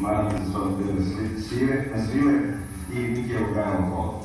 Martin Sotelo Sile e Michele Gano